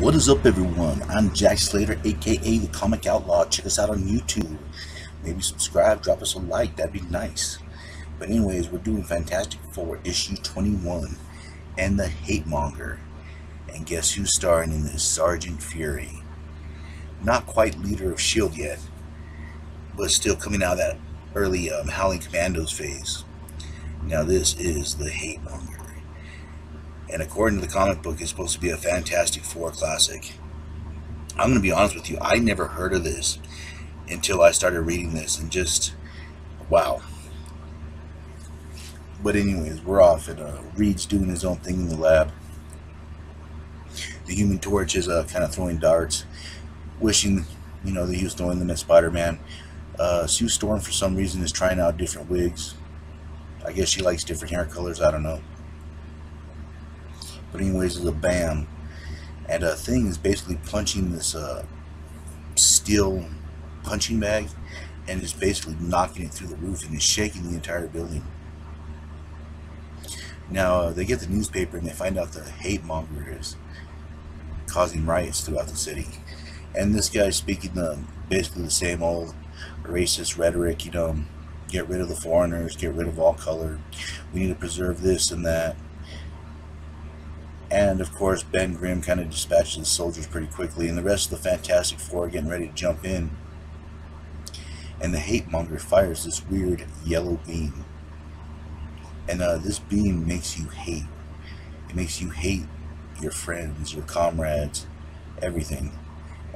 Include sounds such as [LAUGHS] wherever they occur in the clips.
What is up, everyone? I'm Jack Slater, aka the Comic Outlaw. Check us out on YouTube. Maybe subscribe, drop us a like, that'd be nice. But, anyways, we're doing Fantastic Four issue 21 and the Hate Monger. And guess who's starring in this? Sergeant Fury. Not quite leader of S.H.I.E.L.D. yet, but still coming out of that early um, Howling Commandos phase. Now, this is the Hate Monger and according to the comic book, it's supposed to be a Fantastic Four classic. I'm going to be honest with you, I never heard of this until I started reading this, and just wow. But anyways, we're off, and uh, Reed's doing his own thing in the lab. The Human Torch is uh, kind of throwing darts, wishing you know that he was throwing them at Spider-Man. Uh, Sue Storm, for some reason, is trying out different wigs. I guess she likes different hair colors. I don't know. But anyways, it's a bam. And a thing is basically punching this uh, steel punching bag and is basically knocking it through the roof and is shaking the entire building. Now, uh, they get the newspaper and they find out the hate monger is causing riots throughout the city. And this guy's speaking the, basically the same old racist rhetoric, you know, get rid of the foreigners, get rid of all color, we need to preserve this and that. And of course, Ben Grimm kind of dispatches the soldiers pretty quickly, and the rest of the Fantastic Four are getting ready to jump in. And the hate monger fires this weird yellow beam. And uh, this beam makes you hate. It makes you hate your friends, your comrades, everything.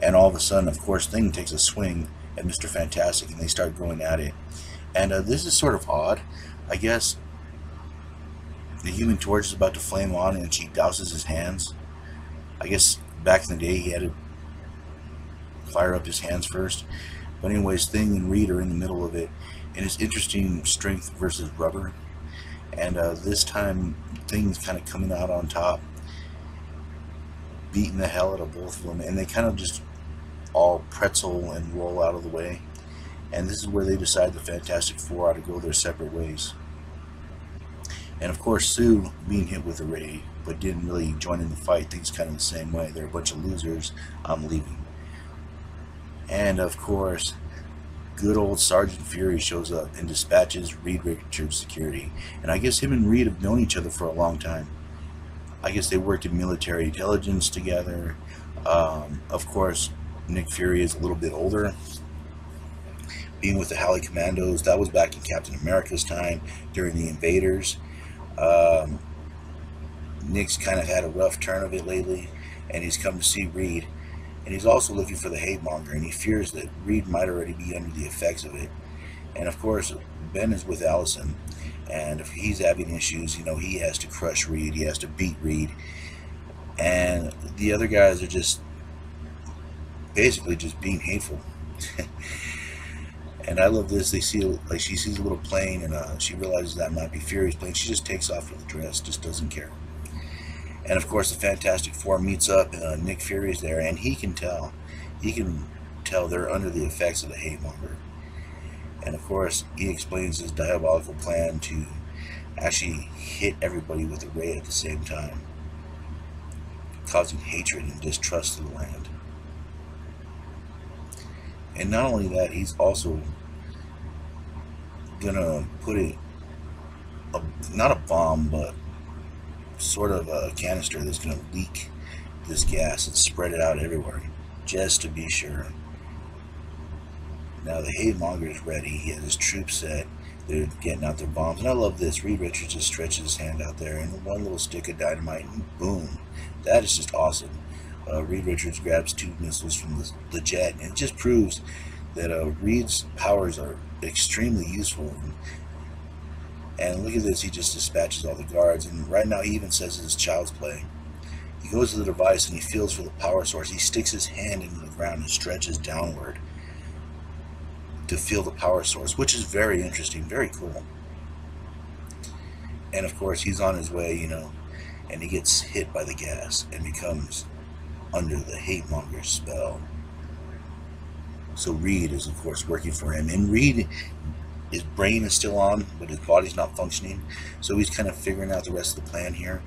And all of a sudden, of course, Thing takes a swing at Mr. Fantastic, and they start going at it. And uh, this is sort of odd. I guess the human torch is about to flame on and she douses his hands. I guess back in the day he had to fire up his hands first. But anyways, Thing and Reed are in the middle of it. And it's interesting strength versus rubber. And uh, this time Thing's kind of coming out on top. Beating the hell out of both of them. And they kind of just all pretzel and roll out of the way. And this is where they decide the Fantastic Four ought to go their separate ways. And of course, Sue being hit with a ray, but didn't really join in the fight, thinks kind of the same way. They're a bunch of losers. I'm leaving. And of course, good old Sergeant Fury shows up and dispatches Reed Richards security. And I guess him and Reed have known each other for a long time. I guess they worked in military intelligence together. Um, of course, Nick Fury is a little bit older. Being with the Howling Commandos, that was back in Captain America's time during the Invaders. Um, Nick's kind of had a rough turn of it lately, and he's come to see Reed. And he's also looking for the hate monger, and he fears that Reed might already be under the effects of it. And of course, Ben is with Allison, and if he's having issues, you know, he has to crush Reed, he has to beat Reed. And the other guys are just basically just being hateful. [LAUGHS] And I love this. They see like she sees a little plane, and uh, she realizes that might be Fury's plane. She just takes off with the dress, just doesn't care. And of course, the Fantastic Four meets up, and uh, Nick Fury is there, and he can tell, he can tell they're under the effects of the hate monger. And of course, he explains his diabolical plan to actually hit everybody with a ray at the same time, causing hatred and distrust of the land. And not only that, he's also gonna put it, a, not a bomb, but sort of a canister that's gonna leak this gas and spread it out everywhere, just to be sure. Now the hate monger is ready. He has his troops set. They're getting out their bombs. And I love this. Reed Richards just stretches his hand out there and one little stick of dynamite and boom. That is just awesome uh, Reed Richards grabs two missiles from the, the jet, and it just proves that uh, Reed's powers are extremely useful. And, look at this, he just dispatches all the guards, and right now he even says it's child's play. He goes to the device and he feels for the power source. He sticks his hand into the ground and stretches downward to feel the power source, which is very interesting, very cool. And of course, he's on his way, you know, and he gets hit by the gas and becomes under the hate monger's spell. So Reed is, of course, working for him. And Reed, his brain is still on, but his body's not functioning. So he's kind of figuring out the rest of the plan here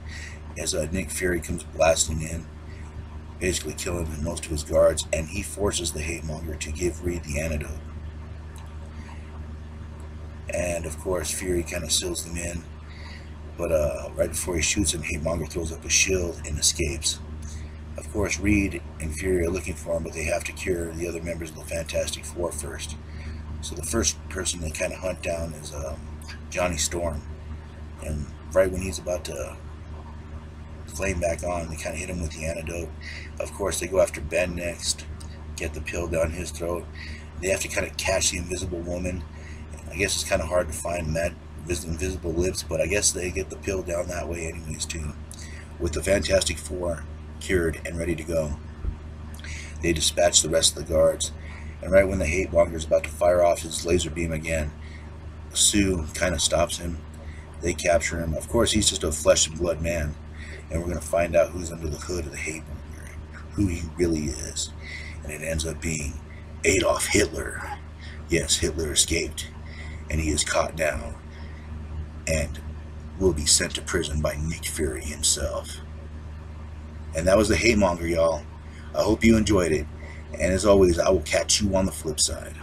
as uh, Nick Fury comes blasting in. basically killing most of his guards, and he forces the hate monger to give Reed the antidote. And of course, Fury kind of seals them in, but uh, right before he shoots him, hate monger throws up a shield and escapes. Of course, Reed and Fury are looking for him, but they have to cure the other members of the Fantastic Four first. So the first person they kind of hunt down is um, Johnny Storm. And right when he's about to flame back on, they kind of hit him with the antidote. Of course, they go after Ben next, get the pill down his throat. They have to kind of catch the invisible woman. I guess it's kind of hard to find that invisible lips, but I guess they get the pill down that way anyways too. With the Fantastic Four cured and ready to go, they dispatch the rest of the guards. And right when the hate monger is about to fire off his laser beam again, Sue kind of stops him. They capture him. Of course, he's just a flesh and blood man. And we're going to find out who's under the hood of the hate monger, who he really is. And it ends up being Adolf Hitler. Yes, Hitler escaped. And he is caught down and will be sent to prison by Nick Fury himself. And that was the hate monger, y'all. I hope you enjoyed it. And as always, I will catch you on the flip side.